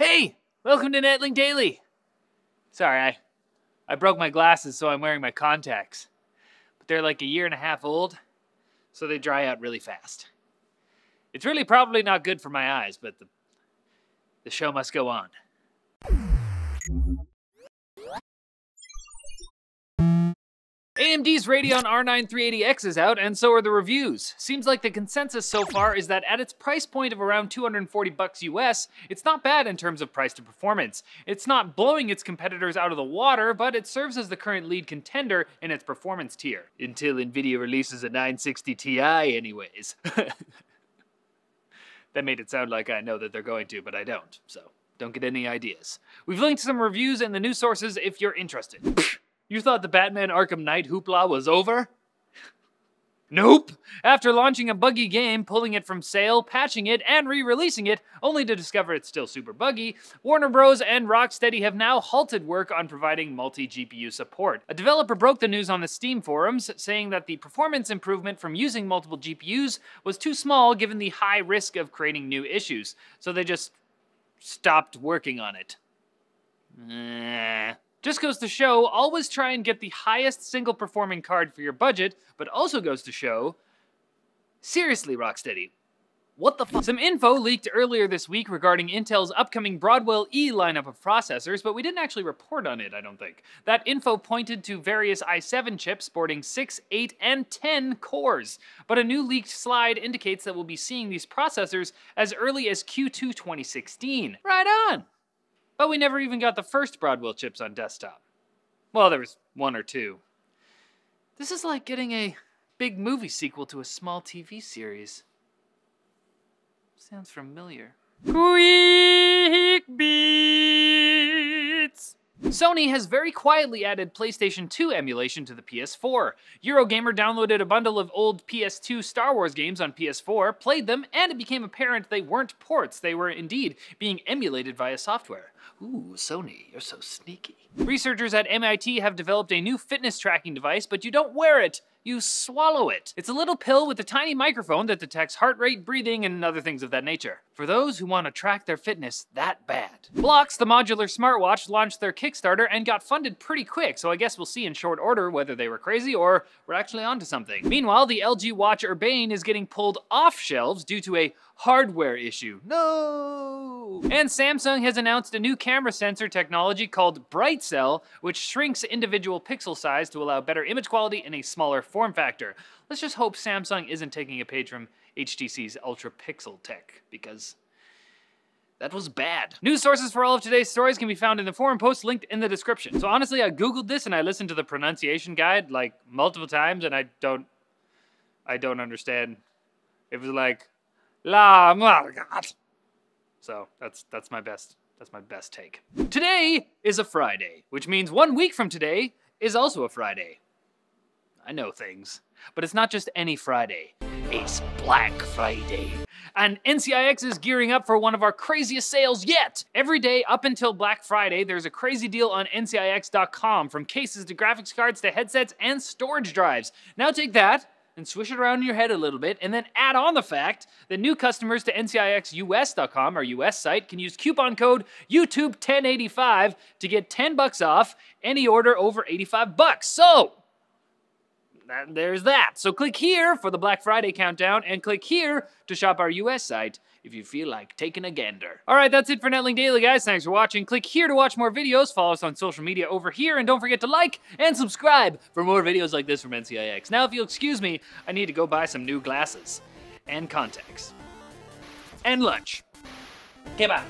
Hey, welcome to Netlinked Daily. Sorry, I, I broke my glasses, so I'm wearing my contacts. But they're like a year and a half old, so they dry out really fast. It's really probably not good for my eyes, but the, the show must go on. AMD's Radeon R9 380X is out, and so are the reviews. Seems like the consensus so far is that at its price point of around 240 bucks US, it's not bad in terms of price to performance. It's not blowing its competitors out of the water, but it serves as the current lead contender in its performance tier. Until Nvidia releases a 960 Ti anyways. that made it sound like I know that they're going to, but I don't, so don't get any ideas. We've linked some reviews in the news sources if you're interested. You thought the Batman Arkham Knight hoopla was over? Nope! After launching a buggy game, pulling it from sale, patching it, and re-releasing it, only to discover it's still super buggy, Warner Bros. and Rocksteady have now halted work on providing multi-GPU support. A developer broke the news on the Steam forums, saying that the performance improvement from using multiple GPUs was too small given the high risk of creating new issues, so they just stopped working on it. Eh. Just goes to show, always try and get the highest single performing card for your budget, but also goes to show, seriously, Rocksteady, what the fuck? Some info leaked earlier this week regarding Intel's upcoming Broadwell E lineup of processors, but we didn't actually report on it, I don't think. That info pointed to various i7 chips sporting 6, 8, and 10 cores, but a new leaked slide indicates that we'll be seeing these processors as early as Q2 2016. Right on! But we never even got the first Broadwell chips on desktop. Well, there was one or two. This is like getting a big movie sequel to a small TV series. Sounds familiar. Quick Bits! Sony has very quietly added PlayStation 2 emulation to the PS4. Eurogamer downloaded a bundle of old PS2 Star Wars games on PS4, played them, and it became apparent they weren't ports. They were indeed being emulated via software. Ooh, Sony, you're so sneaky. Researchers at MIT have developed a new fitness tracking device, but you don't wear it you swallow it. It's a little pill with a tiny microphone that detects heart rate, breathing, and other things of that nature. For those who want to track their fitness that bad. Blocks, the modular smartwatch, launched their Kickstarter and got funded pretty quick, so I guess we'll see in short order whether they were crazy or were actually onto something. Meanwhile, the LG Watch Urbane is getting pulled off shelves due to a hardware issue. No! And Samsung has announced a new camera sensor technology called Britecell, which shrinks individual pixel size to allow better image quality in a smaller form factor. Let's just hope Samsung isn't taking a page from HTC's Ultra Pixel tech, because that was bad. News sources for all of today's stories can be found in the forum post linked in the description. So honestly, I googled this and I listened to the pronunciation guide like multiple times and I don't, I don't understand. It was like, La Margat. So that's that's my best that's my best take. Today is a Friday, which means one week from today is also a Friday. I know things, but it's not just any Friday. It's Black Friday. And NCIX is gearing up for one of our craziest sales yet. Every day up until Black Friday, there's a crazy deal on NCIX.com from cases to graphics cards to headsets and storage drives. Now take that and swish it around in your head a little bit, and then add on the fact that new customers to NCIXUS.com, our US site, can use coupon code YouTube1085 to get 10 bucks off any order over 85 bucks. So, there's that. So click here for the Black Friday countdown, and click here to shop our US site if you feel like taking a gander. All right, that's it for Netlinked Daily, guys. Thanks for watching. Click here to watch more videos. Follow us on social media over here, and don't forget to like and subscribe for more videos like this from NCIX. Now, if you'll excuse me, I need to go buy some new glasses and contacts and lunch. Okay, bye.